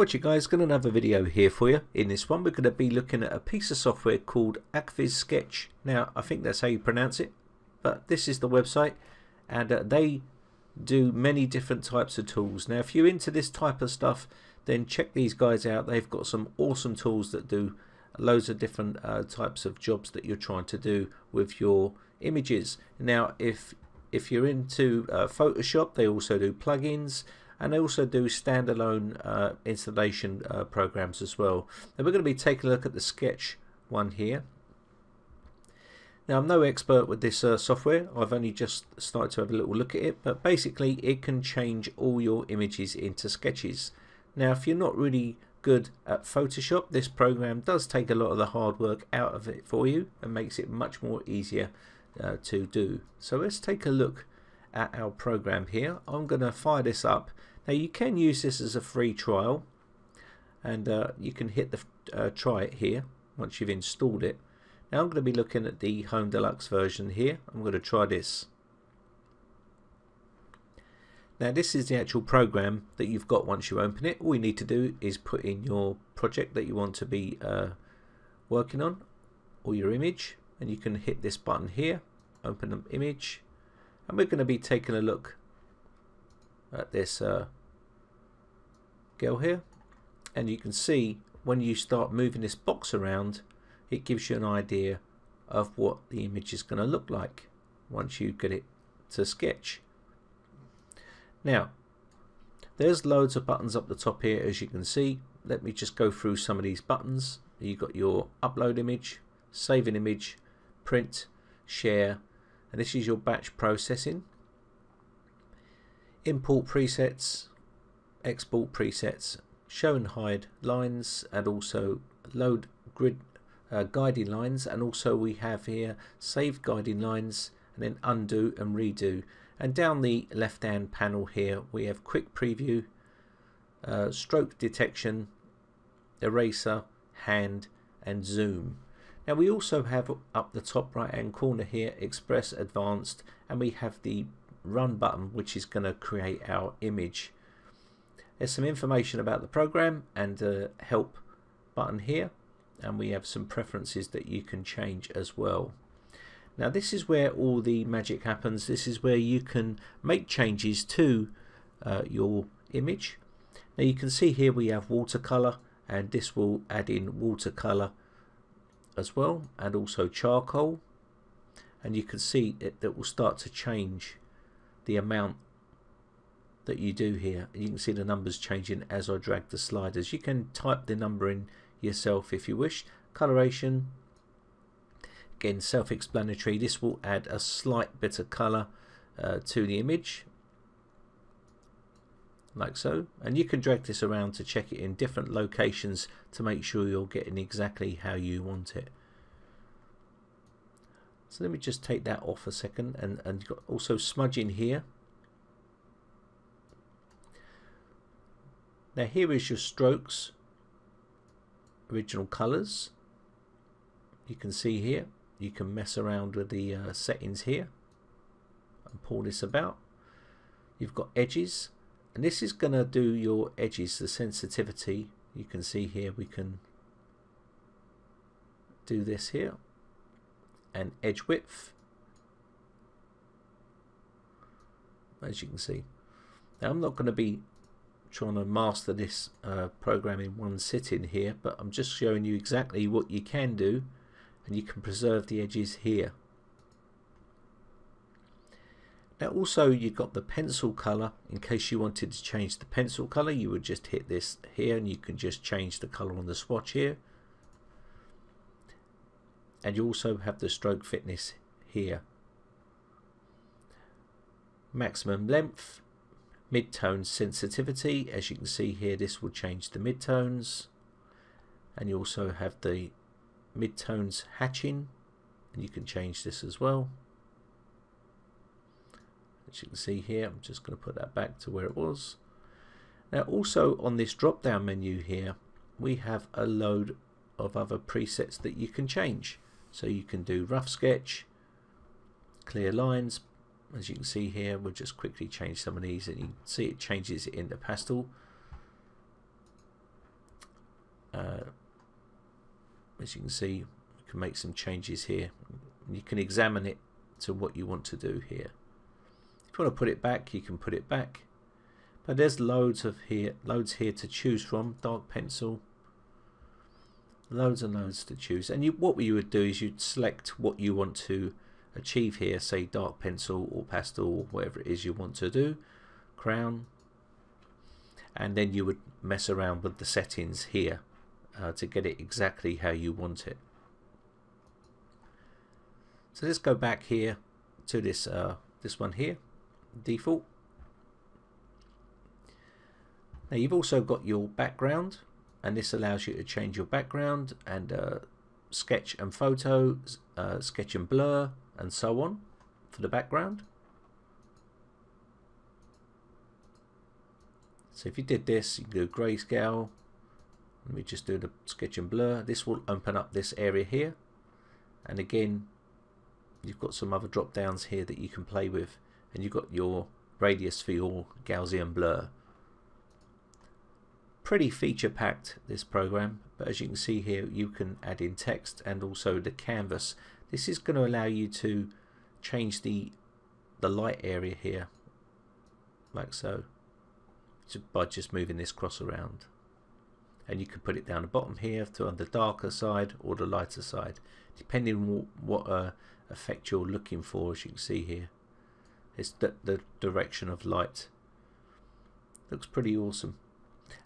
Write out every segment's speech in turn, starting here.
What you guys, got another video here for you. In this one we're going to be looking at a piece of software called AKVIS Sketch. Now I think that's how you pronounce it, but this is the website and uh, they do many different types of tools. Now if you're into this type of stuff then check these guys out. They've got some awesome tools that do loads of different uh, types of jobs that you're trying to do with your images. Now if if you're into uh, Photoshop they also do plugins and they also do standalone uh, installation uh, programs as well. Now we're going to be taking a look at the Sketch one here. Now I'm no expert with this uh, software, I've only just started to have a little look at it, but basically it can change all your images into sketches. Now if you're not really good at Photoshop, this program does take a lot of the hard work out of it for you and makes it much more easier uh, to do. So let's take a look at our program here. I'm going to fire this up now you can use this as a free trial and uh, you can hit the uh, try it here once you've installed it. Now I'm going to be looking at the Home Deluxe version here. I'm going to try this. Now this is the actual program that you've got once you open it. All you need to do is put in your project that you want to be uh, working on or your image and you can hit this button here, open an image and we're going to be taking a look at this uh, girl here. And you can see when you start moving this box around it gives you an idea of what the image is going to look like once you get it to sketch. Now there's loads of buttons up the top here as you can see. Let me just go through some of these buttons. You've got your upload image save an image print share and this is your batch processing. Import presets, export presets, show and hide lines and also load grid uh, guiding lines. And also we have here save guiding lines and then undo and redo. And down the left hand panel here we have quick preview uh, stroke detection eraser hand and zoom now we also have up the top right hand corner here express advanced and we have the run button which is going to create our image. There's some information about the program and a help button here and we have some preferences that you can change as well. Now this is where all the magic happens. This is where you can make changes to uh, your image. Now you can see here we have watercolor and this will add in watercolor as well and also charcoal and you can see it that will start to change the amount that you do here. You can see the numbers changing as I drag the sliders. You can type the number in yourself if you wish. Coloration, again self-explanatory. This will add a slight bit of colour uh, to the image like so and you can drag this around to check it in different locations to make sure you're getting exactly how you want it so let me just take that off a second and, and got also in here. Now here is your strokes, original colours. You can see here, you can mess around with the uh, settings here and pull this about. You've got edges and this is going to do your edges, the sensitivity. You can see here we can do this here. And edge width. As you can see. Now I'm not going to be trying to master this uh, program in one sitting here but I'm just showing you exactly what you can do and you can preserve the edges here now also you've got the pencil color in case you wanted to change the pencil color you would just hit this here and you can just change the color on the swatch here. And you also have the stroke fitness here. Maximum length midtone sensitivity. As you can see here this will change the midtones. And you also have the midtones hatching. And you can change this as well as you can see here. I'm just going to put that back to where it was. Now also on this drop down menu here we have a load of other presets that you can change. So you can do rough sketch, clear lines. As you can see here, we'll just quickly change some of these and you can see it changes it into pastel. uh, as you can see you can make some changes here. You can examine it to what you want to do here want to put it back you can put it back. But there's loads of here loads here to choose from. Dark pencil. Loads and loads to choose. And you what you would do is you'd select what you want to achieve here say dark pencil or pastel or whatever it is you want to do. Crown. And then you would mess around with the settings here uh, to get it exactly how you want it. So let's go back here to this uh, this one here default now you've also got your background and this allows you to change your background and uh, sketch and photo, uh, sketch and blur and so on for the background. So if you did this, you can do grayscale. Let me just do the sketch and blur. This will open up this area here. And again, you've got some other drop downs here that you can play with. And you've got your radius for your Gaussian blur. Pretty feature packed this program but as you can see here you can add in text and also the canvas. This is going to allow you to change the the light area here like so by just moving this cross around. And you can put it down the bottom here to on the darker side or the lighter side depending on what, what uh, effect you're looking for as you can see here it's the, the direction of light. Looks pretty awesome.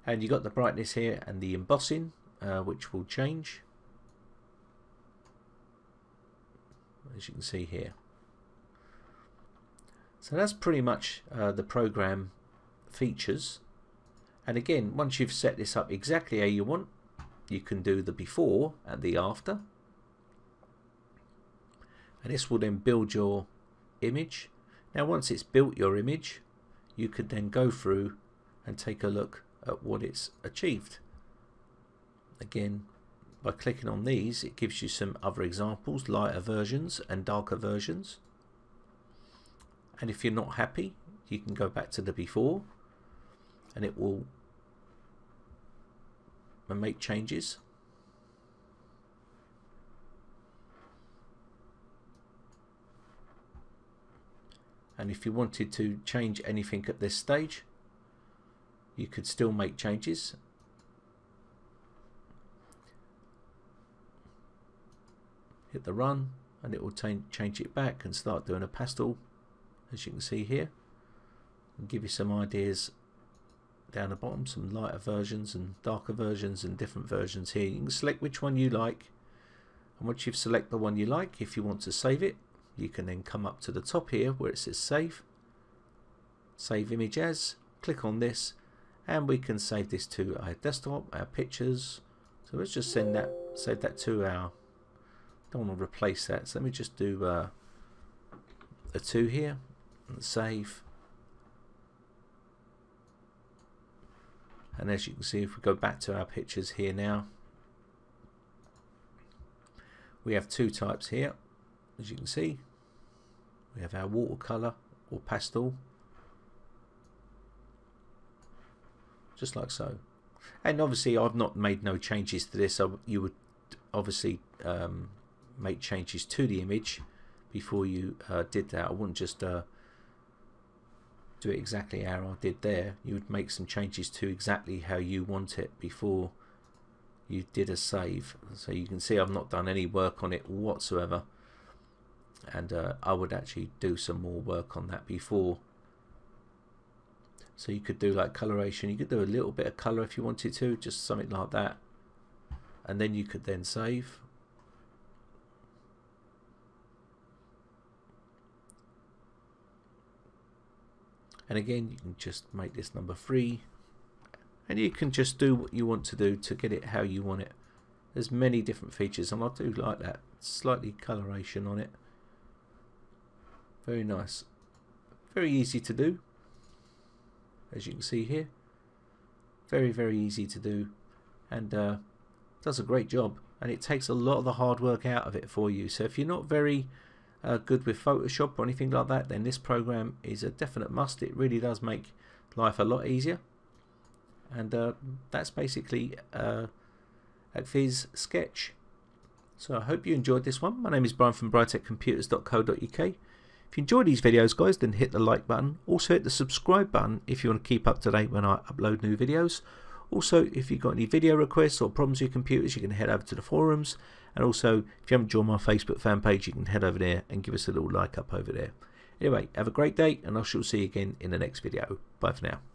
And you got the brightness here and the embossing uh, which will change. As you can see here. So that's pretty much uh, the program features. And again once you've set this up exactly how you want you can do the before and the after. And this will then build your image now once it's built your image you could then go through and take a look at what it's achieved. Again, by clicking on these, it gives you some other examples, lighter versions and darker versions. And if you're not happy, you can go back to the before and it will make changes. And if you wanted to change anything at this stage, you could still make changes. Hit the run and it will change it back and start doing a pastel as you can see here. And give you some ideas down the bottom some lighter versions and darker versions and different versions here. You can select which one you like. And once you've selected the one you like if you want to save it you can then come up to the top here where it says save save image as click on this and we can save this to our desktop, our pictures. So let's just send that, save that to our. Don't want to replace that, so let me just do uh, a two here and save. And as you can see, if we go back to our pictures here now, we have two types here. As you can see, we have our watercolor or pastel. Just like so. And obviously I've not made no changes to this. You would obviously um, make changes to the image before you uh, did that. I wouldn't just uh, do it exactly how I did there. You would make some changes to exactly how you want it before you did a save. So you can see I've not done any work on it whatsoever and uh, I would actually do some more work on that before. So you could do like coloration. You could do a little bit of color if you wanted to just something like that. And then you could then save. And again you can just make this number three. And you can just do what you want to do to get it how you want it. There's many different features and I do like that. Slightly coloration on it very nice very easy to do as you can see here. Very, very easy to do and uh, does a great job. And it takes a lot of the hard work out of it for you. So if you're not very uh, good with Photoshop or anything like that, then this program is a definite must. It really does make life a lot easier. And uh, that's basically uh, Viz Sketch. So I hope you enjoyed this one. My name is Brian from briteccomputers.co.uk. If you enjoy these videos guys then hit the like button. Also hit the subscribe button if you want to keep up to date when I upload new videos. Also if you've got any video requests or problems with your computers you can head over to the forums. And also if you haven't joined my Facebook fan page you can head over there and give us a little like up over there. Anyway, have a great day and I shall see you again in the next video. Bye for now.